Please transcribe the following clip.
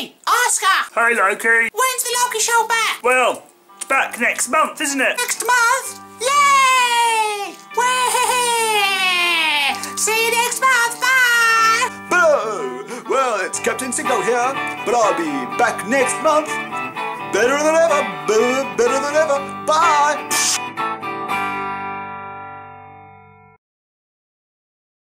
Hey, Oscar! Hi, Loki. When's the Loki show back? Well, it's back next month, isn't it? Next month? Yay! Way! See you next month. Bye! Hello! Well, it's Captain Signal here, but I'll be back next month. Better than ever. Better, better than ever! Bye.